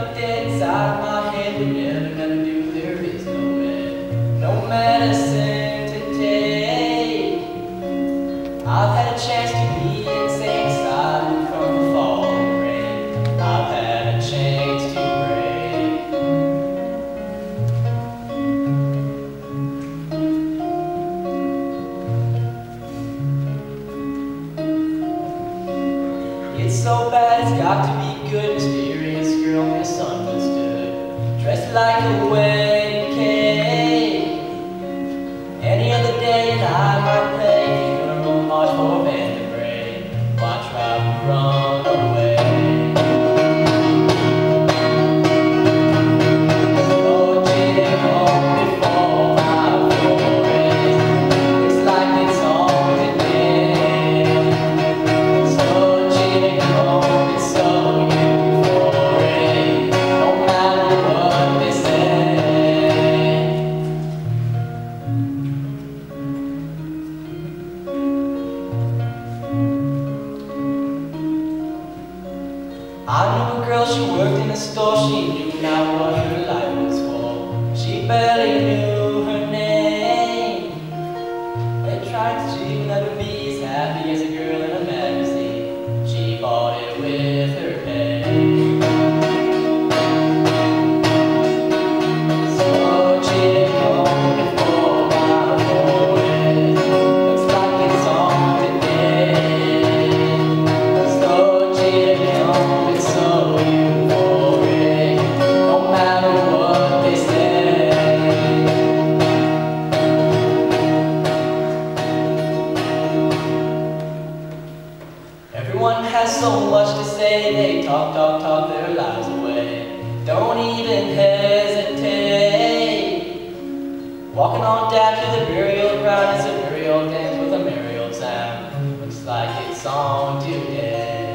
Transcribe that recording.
of my no no medicine to take. I've had a chance. So bad, it's got to be good. Mysterious girl misunderstood. Dressed like a wedding cake. Any other day and I might play funeral march for Vanderbrae. Watch Rob run store, she knew now what her life was for. She barely knew her name. They tried to she would never be as happy as has so much to say, they talk, talk, talk their lives away. Don't even hesitate. Walking on down to the burial ground is a burial dance with a burial sound. Looks like it's on today.